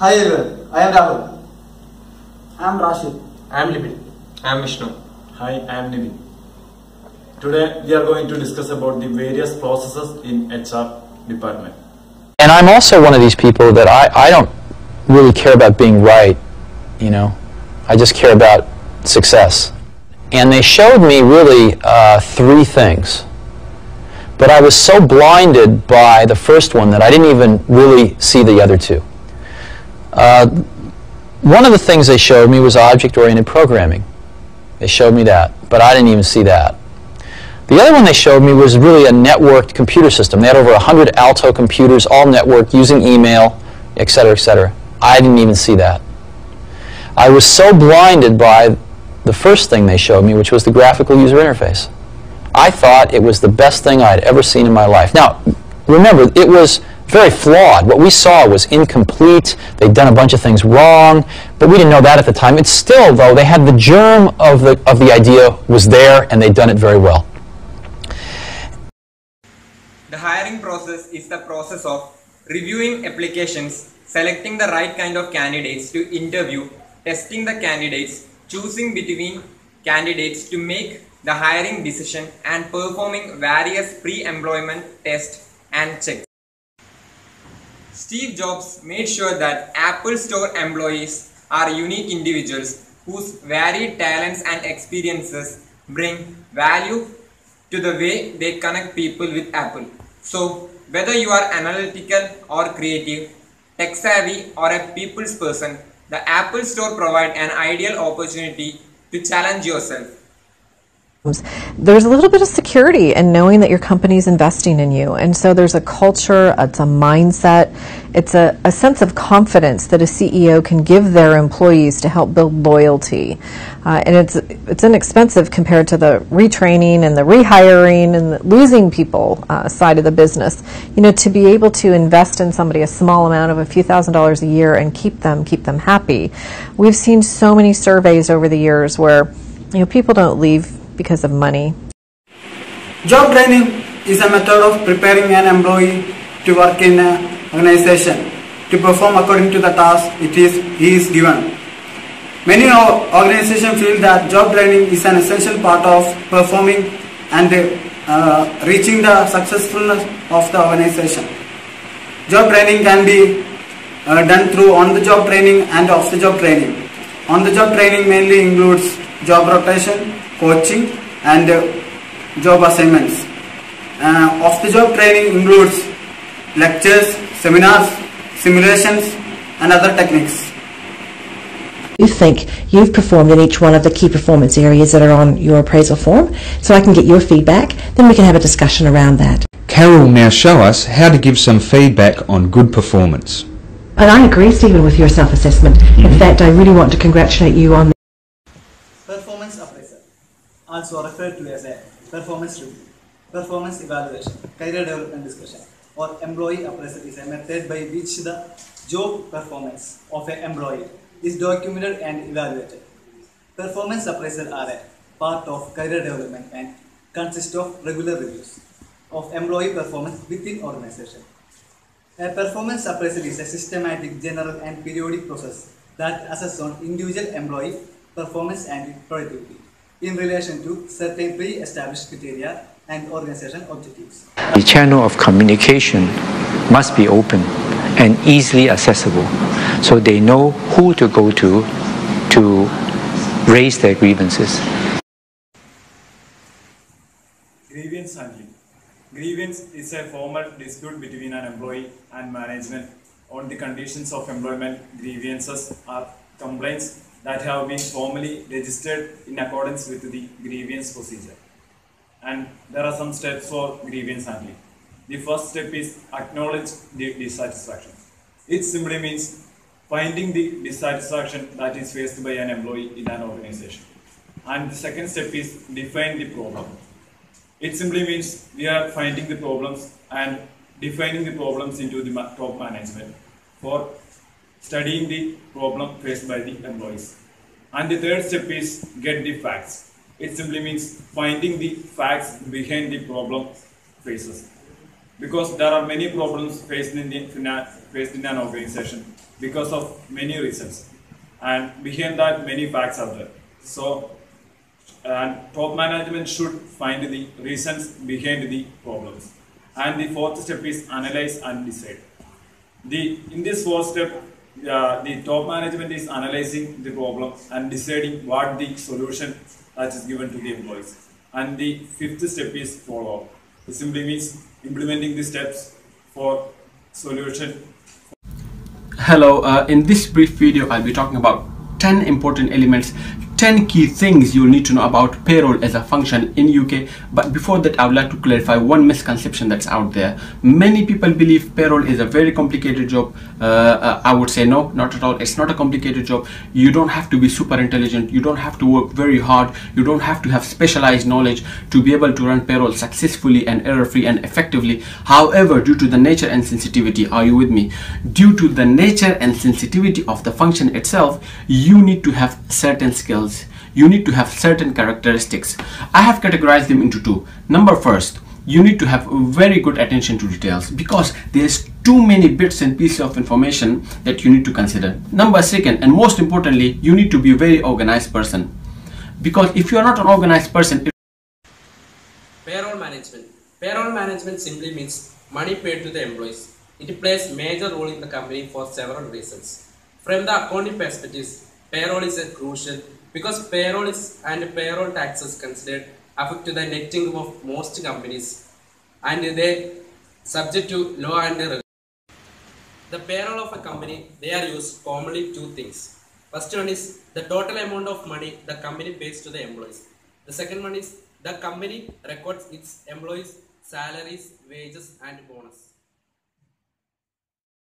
Hi everyone, I am Rahul. I am Rashid. I am Libin. I am Vishnu. Hi, I am Nibin. Today we are going to discuss about the various processes in HR department. And I'm also one of these people that I, I don't really care about being right, you know. I just care about success. And they showed me really uh, three things. But I was so blinded by the first one that I didn't even really see the other two. Uh, one of the things they showed me was object-oriented programming. They showed me that, but I didn't even see that. The other one they showed me was really a networked computer system. They had over 100 Alto computers, all networked, using email, et cetera, et cetera. I didn't even see that. I was so blinded by the first thing they showed me, which was the graphical user interface. I thought it was the best thing I'd ever seen in my life. Now, remember, it was very flawed. What we saw was incomplete. They'd done a bunch of things wrong, but we didn't know that at the time. It's still, though, they had the germ of the, of the idea was there, and they'd done it very well. The hiring process is the process of reviewing applications, selecting the right kind of candidates to interview, testing the candidates, choosing between candidates to make the hiring decision and performing various pre-employment tests and checks. Steve Jobs made sure that Apple Store employees are unique individuals whose varied talents and experiences bring value to the way they connect people with Apple. So, whether you are analytical or creative, tech savvy or a people's person, the Apple Store provides an ideal opportunity to challenge yourself. There's a little bit of security in knowing that your company is investing in you. And so there's a culture, it's a mindset, it's a, a sense of confidence that a CEO can give their employees to help build loyalty. Uh, and it's, it's inexpensive compared to the retraining and the rehiring and the losing people uh, side of the business. You know, to be able to invest in somebody a small amount of a few thousand dollars a year and keep them, keep them happy. We've seen so many surveys over the years where, you know, people don't leave because of money. Job training is a method of preparing an employee to work in an organization to perform according to the task it is he is given. Many organizations feel that job training is an essential part of performing and uh, reaching the successfulness of the organization. Job training can be uh, done through on-the-job training and off-the-job training. On-the-job training mainly includes job rotation, coaching and uh, job assignments. Uh, off-the-job training includes lectures, seminars, simulations and other techniques. You think you've performed in each one of the key performance areas that are on your appraisal form so I can get your feedback, then we can have a discussion around that. Carol now show us how to give some feedback on good performance. And I agree, Stephen, with your self-assessment. In fact, I really want to congratulate you on Performance appraisal, also referred to as a performance review, performance evaluation, career development discussion, or employee appraisal is a method by which the job performance of an employee is documented and evaluated. Performance appraisal are a part of career development and consist of regular reviews of employee performance within organization. A performance appraisal is a systematic, general and periodic process that assesses on individual employee performance and productivity in relation to certain pre-established criteria and organization objectives. The channel of communication must be open and easily accessible so they know who to go to to raise their grievances. Grievance handling. Grievance is a formal dispute between an employee and management on the conditions of employment. Grievances are complaints that have been formally registered in accordance with the grievance procedure. And there are some steps for grievance handling. The first step is acknowledge the dissatisfaction. It simply means finding the dissatisfaction that is faced by an employee in an organization. And the second step is define the problem. It simply means we are finding the problems and defining the problems into the top management for studying the problem faced by the employees. And the third step is get the facts. It simply means finding the facts behind the problem faces. because there are many problems faced in, the, faced in an organization because of many reasons. And behind that, many facts are there. So, and top management should find the reasons behind the problems. And the fourth step is analyze and decide. The in this fourth step, uh, the top management is analyzing the problem and deciding what the solution that is given to the employees. And the fifth step is follow up. It simply means implementing the steps for solution. Hello, uh, in this brief video I'll be talking about 10 important elements 10 key things you'll need to know about payroll as a function in UK. But before that, I would like to clarify one misconception that's out there. Many people believe payroll is a very complicated job. Uh, uh, I would say no, not at all. It's not a complicated job. You don't have to be super intelligent. You don't have to work very hard. You don't have to have specialized knowledge to be able to run payroll successfully and error-free and effectively. However, due to the nature and sensitivity, are you with me? Due to the nature and sensitivity of the function itself, you need to have certain skills you need to have certain characteristics. I have categorized them into two. Number first, you need to have very good attention to details because there's too many bits and pieces of information that you need to consider. Number second, and most importantly, you need to be a very organized person because if you are not an organized person, Payroll management. Payroll management simply means money paid to the employees. It plays major role in the company for several reasons. From the accounting perspective, payroll is a crucial because payroll is and payroll taxes considered affect the net income of most companies and they subject to law and regulation. The payroll of a company they are used commonly two things. First one is the total amount of money the company pays to the employees. The second one is the company records its employees' salaries, wages, and bonus.